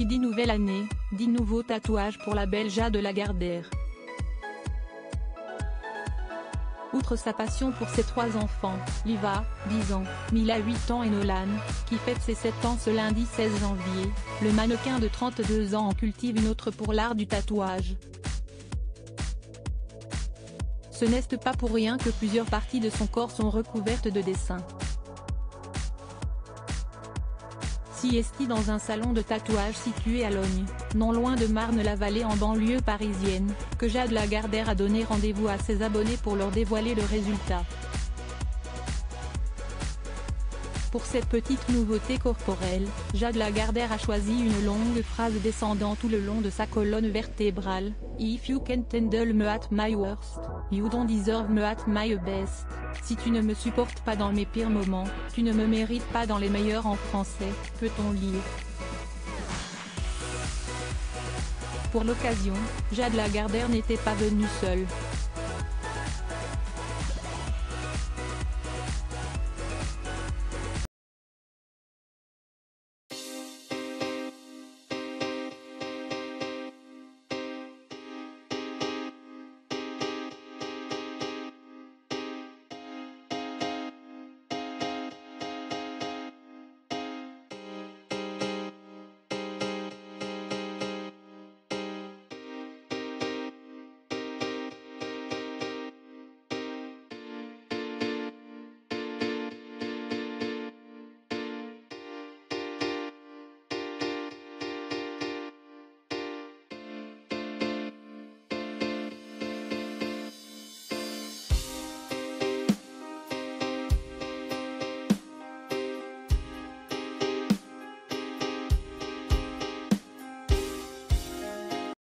Qui dit nouvelle année, dit nouveau tatouage pour la belle Jade Lagardère. Outre sa passion pour ses trois enfants, Liva, 10 ans, Mila 8 ans et Nolan, qui fête ses 7 ans ce lundi 16 janvier, le mannequin de 32 ans en cultive une autre pour l'art du tatouage. Ce n'est pas pour rien que plusieurs parties de son corps sont recouvertes de dessins. Siesti dans un salon de tatouage situé à Logne, non loin de Marne-la-Vallée en banlieue parisienne, que Jade Lagardère a donné rendez-vous à ses abonnés pour leur dévoiler le résultat. Pour cette petite nouveauté corporelle, Jade Lagardère a choisi une longue phrase descendant tout le long de sa colonne vertébrale, If you can't handle me at my worst, you don't deserve me at my best. Si tu ne me supportes pas dans mes pires moments, tu ne me mérites pas dans les meilleurs en français, peut-on lire? Pour l'occasion, Jade Lagardère n'était pas venue seule,